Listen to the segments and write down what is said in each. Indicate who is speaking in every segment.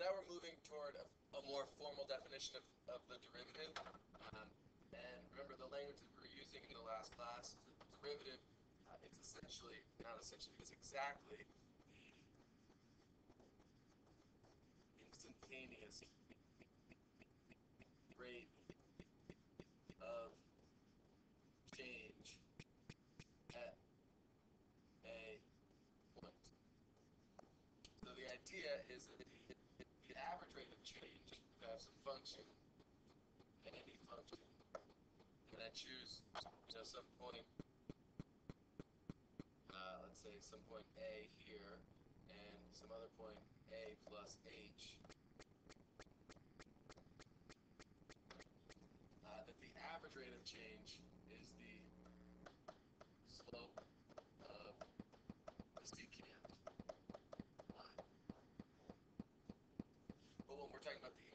Speaker 1: now we're moving toward a, a more formal definition of, of the derivative. Um, and remember the language that we were using in the last class, the derivative, uh, it's essentially, not essentially, it's exactly the instantaneous rate of change at a point. So the idea is that average rate of change, have some function, any function, and I choose, you know, some point, uh, let's say some point A here, and some other point A plus H, uh, that the average rate of change is the slope of the secant line. But when we're talking about the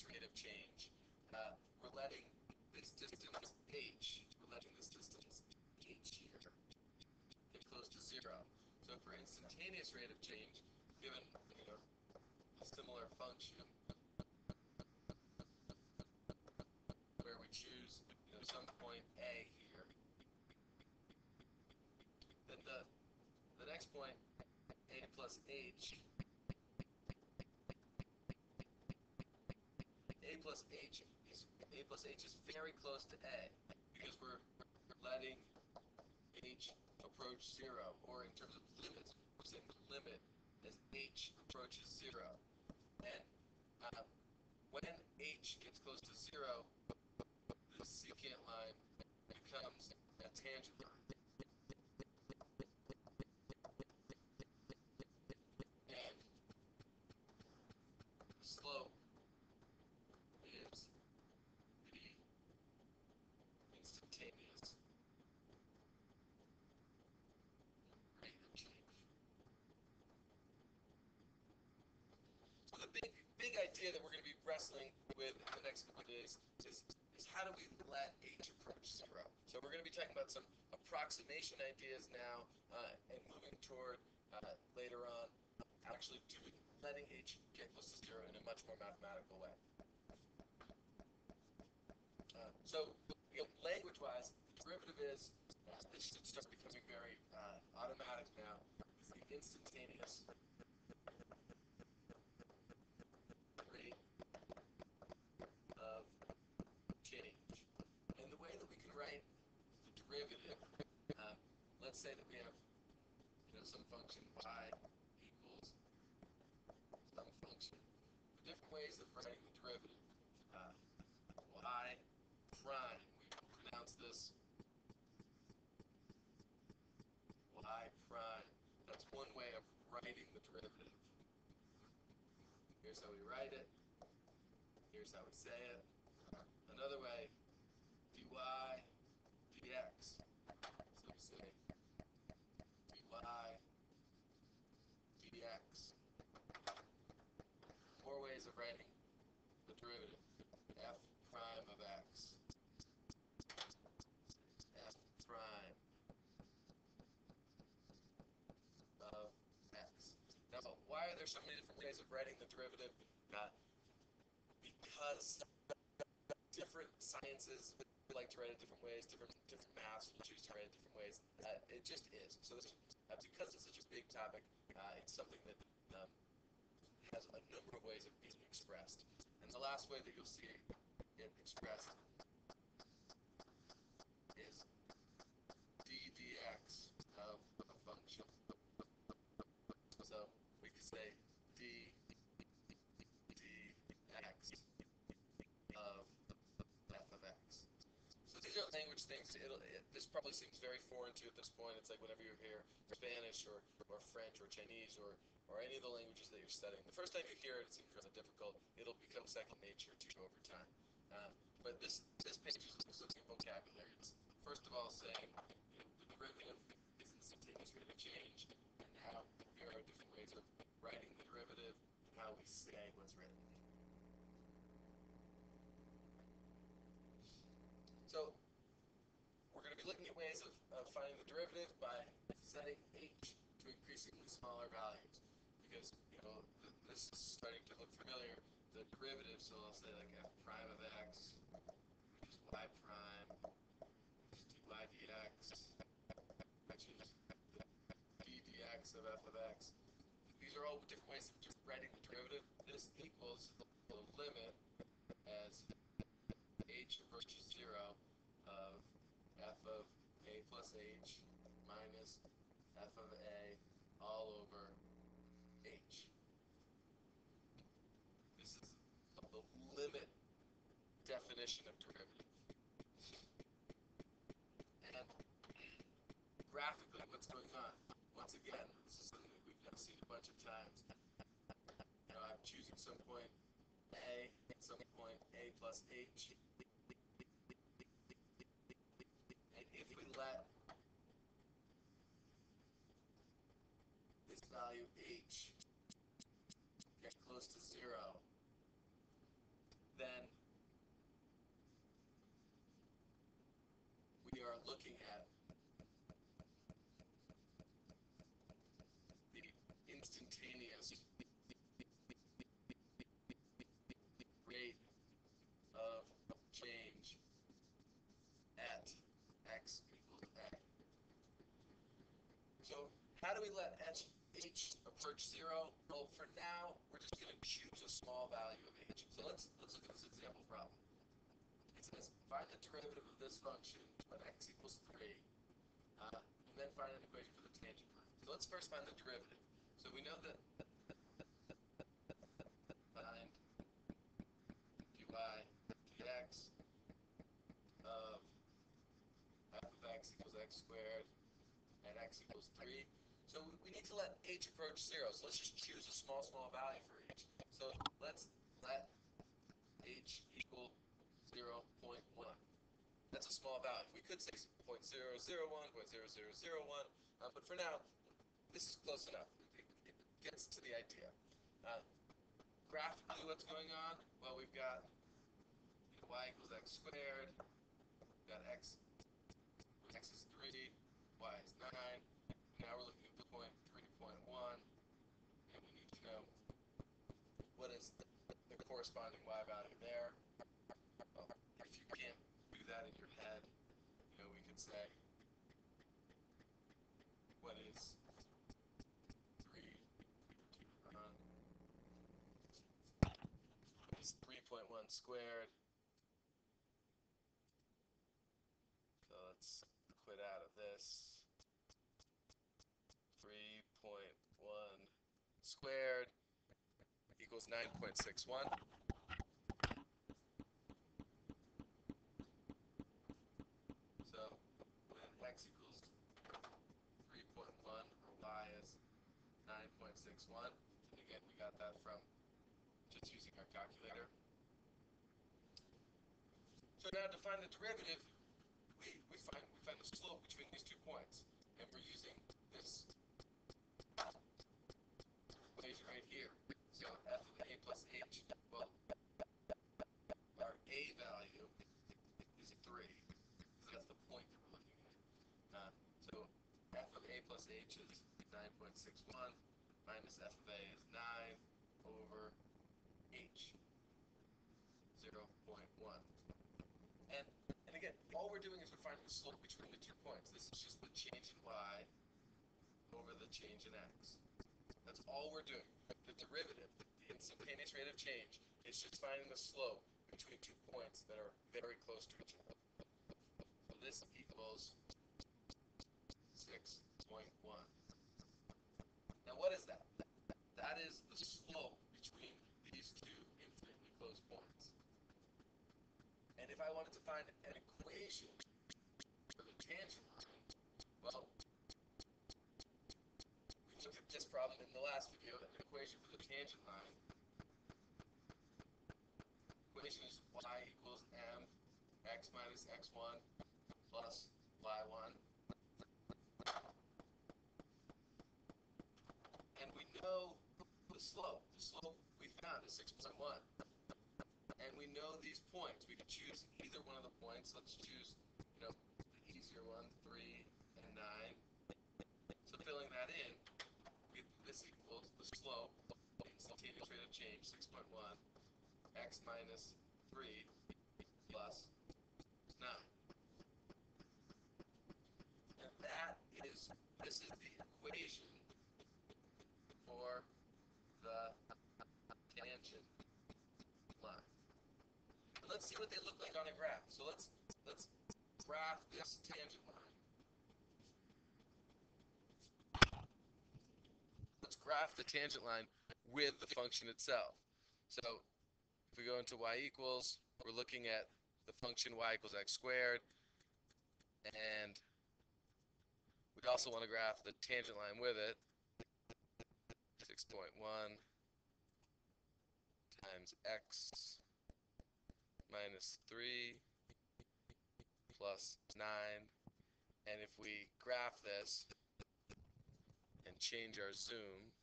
Speaker 1: instantaneous rate of change, uh, we're letting this distance h, we're letting this distance h here get close to zero. So for instantaneous rate of change, given you know, a similar function, where we choose you know, some point A here, then the the next point, A plus H, A plus H is A plus H is very close to A because we're letting H approach zero, or in terms of limits, we're saying the limit as H approaches zero. And uh, when H gets close to zero, the secant line becomes a tangent line. And the slope is the instantaneous rate of change. So the big big idea that we're going to be wrestling with in the next couple of days is, is how do we let h approach zero? So we're going to be talking about some approximation ideas now uh, and moving toward uh, later on actually doing letting h get close to zero in a much more mathematical way. Uh, so, you know, language-wise, the derivative is, uh, this should start becoming very uh, automatic now, instantaneous rate of change. And the way that we can write the derivative, um, let's say that we have, you know, some function y equals some function. The different ways of writing the derivative. Uh, y prime, we pronounce this y prime. That's one way of writing the derivative. Here's how we write it. Here's how we say it. Another way, dy dx. So we say dy dx. More ways of writing the derivative. f prime of x. f prime of x. Now, why are there so many different ways of writing the derivative? Uh, because different sciences like to write it different ways, different different maths choose to write it different ways. Uh, it just is. So this, uh, because it's such a big topic, uh, it's something that um, has a number of ways of being expressed. And the last way that you'll see it expressed is d dx of a function. So we could say d dx of f of x. So these things. It'll, it, this probably seems very foreign to you at this point. It's like whenever you hear Spanish or, or French or Chinese or, or any of the languages that you're studying. The first time you hear it, it seems really difficult. It'll become second nature to you over time. Uh, but this this page is looking at vocabulary. It's first of all saying you know, the derivative is instantaneous rate of change, and how there are different ways of writing the derivative, and how we say what's written. So we're going to be looking at ways of, of by setting h to increasingly smaller values. Because, you know, this is starting to look familiar. The derivative, so I'll say like f prime of x, which is y prime, is dy dx, which is d dx of f of x. These are all different ways of just writing the derivative. This equals the limit as h approaches zero of f of a plus h minus f of a all over h. This is the limit definition of derivative. And graphically, what's going on? Once again, this is something that we've now seen a bunch of times. You know, I'm choosing some point a some point a plus h. And if we let this value h get close to zero, then are looking at the instantaneous rate of change at x equals a. So how do we let h, h approach zero? Well, for now, we're just going to choose a small value of h. So let's let's look at this example problem. It says find the derivative of this function when x equals three, uh, and then find an equation for the tangent line. So let's first find the derivative. So we know that find dy dx of f of x equals x squared and x equals 3. So we need to let h approach 0. So let's just choose a small, small value for h. So let's let h equal 0.1. That's a small value. We could say 0.001, 0.0001, uh, but for now, this is close enough. It, it gets to the idea. Uh, graphically, what's going on? Well, we've got y equals x squared. We've got x, x is 3, y is 9. Now we're looking at the point 3.1, and we need to know what is the, the corresponding y value there. Well, if you can't do that in your head, you know, we could say, what is 3 um, is 3.1 squared? So let's quit out of this. 3.1 squared equals 9.61. So when x equals 3.1, or y is 9.61, and again, we got that from just using our calculator. So now to find the derivative, we, we find we find the slope between these two points, and we're using this equation right here. So f of a plus h, well, our a value is 3, because that's the point that we're looking at. Uh, so f of a plus h is 9.61, minus f of a is 9 over h, 0.1. And, and again, all we're doing is we're finding the slope between the two points. This is just the change in y over the change in x. That's all we're doing. The derivative, the instantaneous rate of change, is just finding the slope between two points that are very close to each other. So this equals 6.1. Now what is that? That is the slope between these two infinitely close points. And if I wanted to find an equation for the tangent line, well, we looked at this problem in the last video, an equation for the tangent line. Equation is y equals m x minus x1 plus y1. And we know the slope. The slope we found is 6.1 and we know these points. We can choose either one of the points. Let's choose, you know, the easier one, 3 and 9. So filling that in, we, this equals the slope, of the instantaneous x minus 3 plus 9. And that is, this is the equation for the tangent line. And let's see what they look like on a graph. So let's let's graph this tangent line. Let's graph the tangent line with the function itself. So if we go into y equals, we're looking at the function y equals x squared, and we also want to graph the tangent line with it. 6.1 times x minus 3 plus 9. And if we graph this and change our zoom,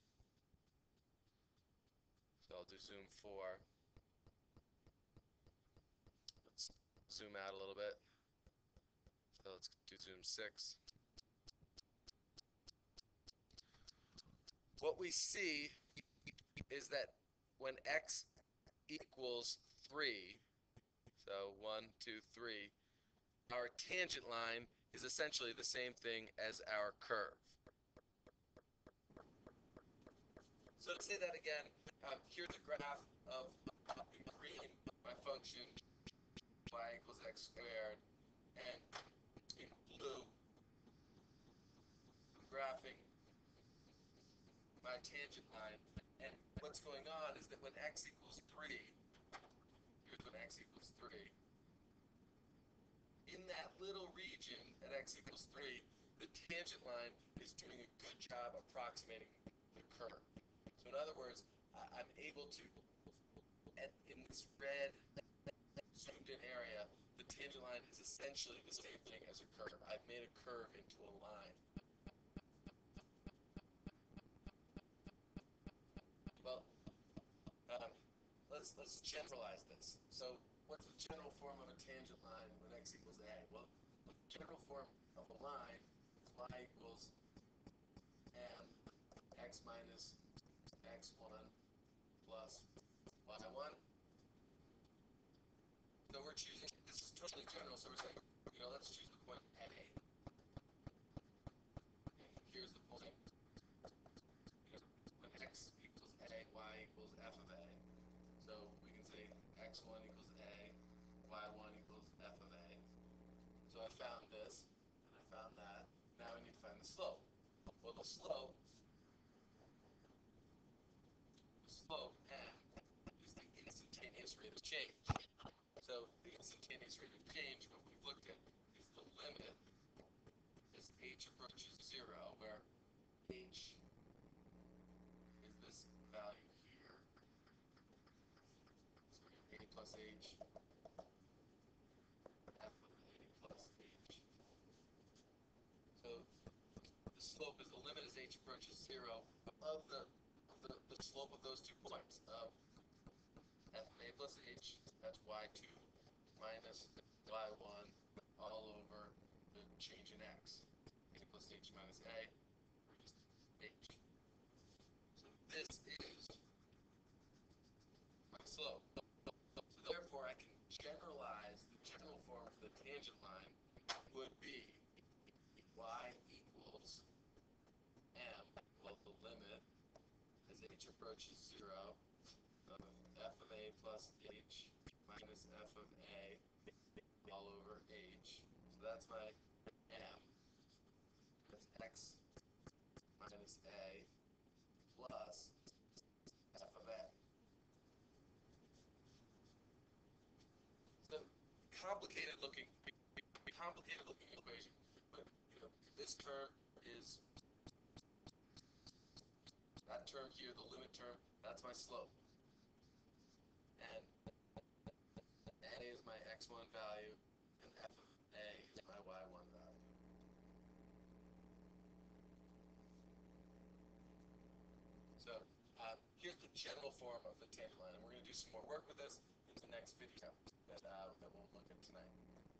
Speaker 1: so I'll do zoom 4. Let's zoom out a little bit. So let's do zoom 6. What we see is that when x equals 3, so 1, 2, 3, our tangent line is essentially the same thing as our curve. So to say that again, um, here's a graph of green my function y equals x squared, and in blue I'm graphing my tangent line. And what's going on is that when x equals 3, here's when x equals 3, in that little region at x equals 3, the tangent line is doing a good job approximating the curve. So in other words, I'm able to, in this red zoomed in area, the tangent line is essentially the same thing as a curve. I've made a curve into a line. Well, um, let's let's generalize this. So what's the general form of a tangent line when x equals a? Well, the general form of a line is y equals m x minus x1 plus y1. So we're choosing, this is totally general, so we're saying, you know, let's choose the point A. Here's the point. When x equals A, y equals f of A. So we can say x1 equals A, y1 equals f of A. So I found this, and I found that. Now I need to find the slope. The slope eh, slope is the instantaneous rate of change. So the instantaneous rate of change, what we've looked at, is the limit as h approaches zero, where h is this value here. So a plus h, f of a plus h. So the slope is the limit as h approaches zero of the the, the slope of those two points of f plus h, that's y2 minus y1 all over the change in x. a plus h minus a, or just h. So this is my slope. So therefore I can generalize the general form for the tangent line would be y equals m, well the limit as h approaches 0 of f of a plus h minus f of a all over h. So that's my m. That's x minus a plus f of a. So complicated looking, complicated looking equation, but you know this term is term here, the limit term, that's my slope. And a is my x1 value, and f of a is my y1 value. So uh, here's the general form of the tangent line, and we're going to do some more work with this in the next video that, uh, that we'll look at tonight.